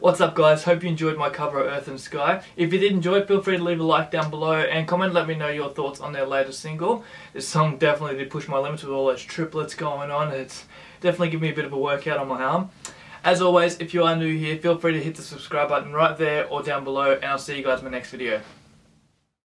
What's up guys, hope you enjoyed my cover of Earth and Sky. If you did enjoy feel free to leave a like down below and comment let me know your thoughts on their latest single. This song definitely did push my limits with all those triplets going on. It's definitely given me a bit of a workout on my arm. As always, if you are new here, feel free to hit the subscribe button right there or down below and I'll see you guys in my next video.